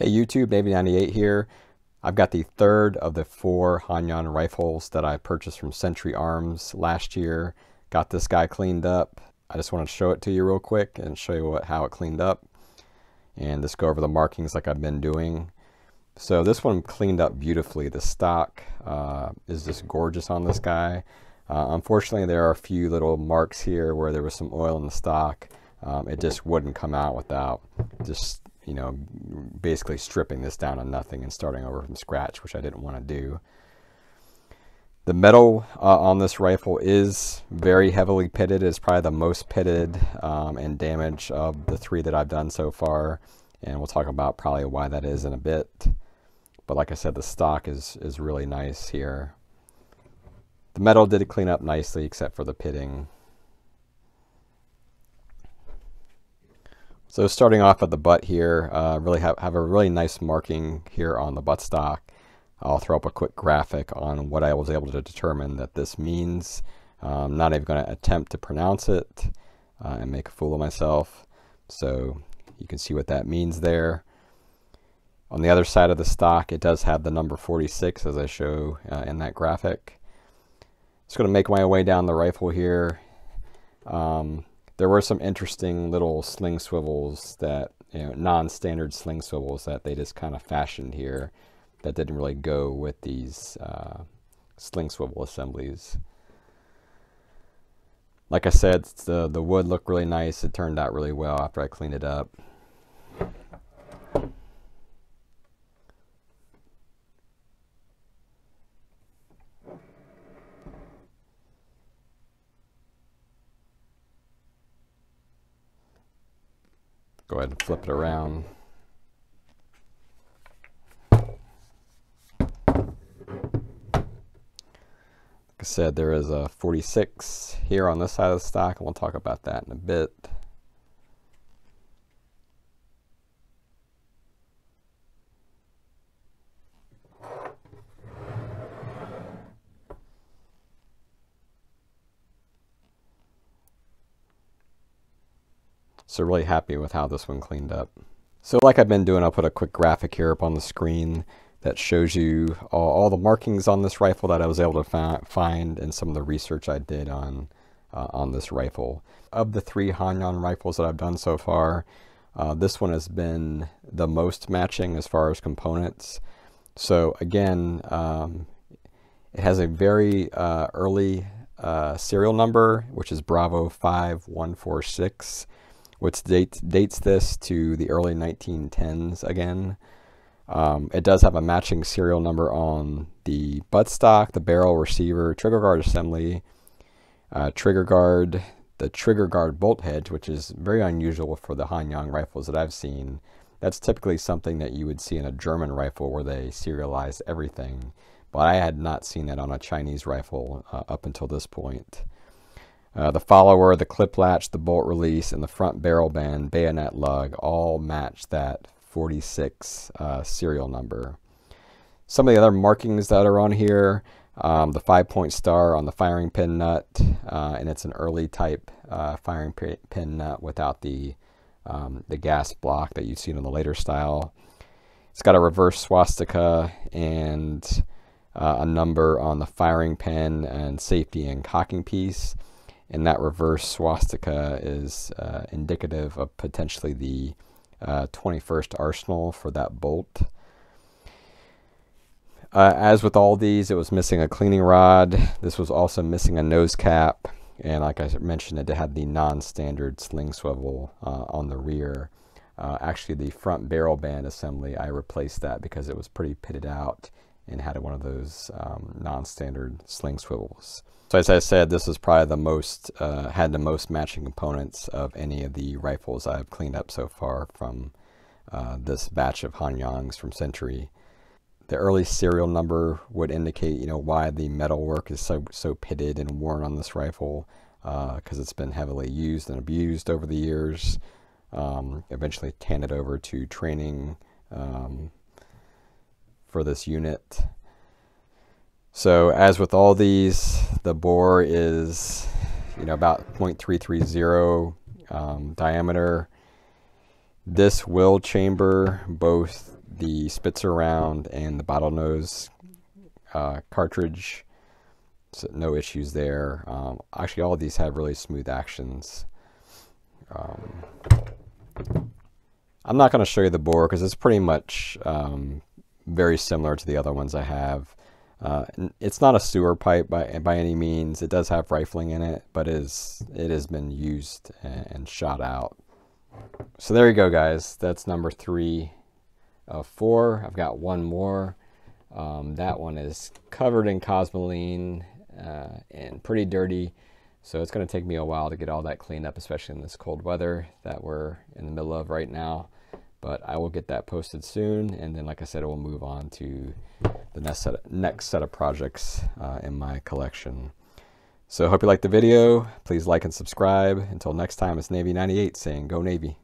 Hey YouTube, Navy98 here. I've got the third of the four Hanyang rifles that I purchased from Century Arms last year. Got this guy cleaned up. I just want to show it to you real quick and show you what, how it cleaned up. And just go over the markings like I've been doing. So this one cleaned up beautifully. The stock uh, is just gorgeous on this guy. Uh, unfortunately, there are a few little marks here where there was some oil in the stock. Um, it just wouldn't come out without just you know, basically stripping this down to nothing and starting over from scratch, which I didn't want to do. The metal uh, on this rifle is very heavily pitted. It's probably the most pitted um, and damaged of the three that I've done so far. And we'll talk about probably why that is in a bit. But like I said, the stock is, is really nice here. The metal did clean up nicely except for the pitting. So starting off at the butt here, uh, really have, have a really nice marking here on the buttstock. I'll throw up a quick graphic on what I was able to determine that this means. I'm not even going to attempt to pronounce it uh, and make a fool of myself. So you can see what that means there. On the other side of the stock, it does have the number 46 as I show uh, in that graphic. Just going to make my way down the rifle here. Um, there were some interesting little sling swivels that, you know, non-standard sling swivels that they just kind of fashioned here that didn't really go with these uh, sling swivel assemblies. Like I said, the, the wood looked really nice. It turned out really well after I cleaned it up. Go ahead and flip it around. Like I said, there is a 46 here on this side of the stock, and we'll talk about that in a bit. So really happy with how this one cleaned up. So like I've been doing, I'll put a quick graphic here up on the screen that shows you all, all the markings on this rifle that I was able to fi find and some of the research I did on, uh, on this rifle. Of the three Hanyang rifles that I've done so far, uh, this one has been the most matching as far as components. So again, um, it has a very uh, early uh, serial number, which is Bravo 5146 which dates, dates this to the early 1910s again. Um, it does have a matching serial number on the buttstock, the barrel receiver, trigger guard assembly, uh, trigger guard, the trigger guard bolt head, which is very unusual for the Hanyang rifles that I've seen. That's typically something that you would see in a German rifle where they serialize everything. But I had not seen that on a Chinese rifle uh, up until this point. Uh, the follower, the clip latch, the bolt release, and the front barrel band bayonet lug all match that 46 uh, serial number. Some of the other markings that are on here, um, the five-point star on the firing pin nut, uh, and it's an early type uh, firing pin nut without the, um, the gas block that you've seen in the later style. It's got a reverse swastika and uh, a number on the firing pin and safety and cocking piece and that reverse swastika is uh, indicative of potentially the uh, 21st arsenal for that bolt. Uh, as with all these, it was missing a cleaning rod. This was also missing a nose cap. And like I mentioned, it had the non-standard sling swivel uh, on the rear. Uh, actually, the front barrel band assembly, I replaced that because it was pretty pitted out and had one of those um, non-standard sling swivels. So as I said, this is probably the most, uh, had the most matching components of any of the rifles I've cleaned up so far from uh, this batch of Hanyangs from Century. The early serial number would indicate, you know, why the metal work is so, so pitted and worn on this rifle, because uh, it's been heavily used and abused over the years. Um, eventually handed over to training um, for this unit. So as with all these, the bore is, you know, about 0.330 um, diameter. This will chamber, both the Spitzer round and the bottlenose uh, cartridge. So no issues there. Um, actually, all of these have really smooth actions. Um, I'm not going to show you the bore because it's pretty much um, very similar to the other ones I have. Uh, it's not a sewer pipe by by any means. It does have rifling in it, but is it has been used and, and shot out. So there you go, guys. That's number three of four. I've got one more. Um, that one is covered in cosmoline uh, and pretty dirty. So it's going to take me a while to get all that cleaned up, especially in this cold weather that we're in the middle of right now but I will get that posted soon. And then, like I said, I will move on to the next set of, next set of projects uh, in my collection. So hope you liked the video. Please like and subscribe. Until next time, it's Navy 98 saying go Navy.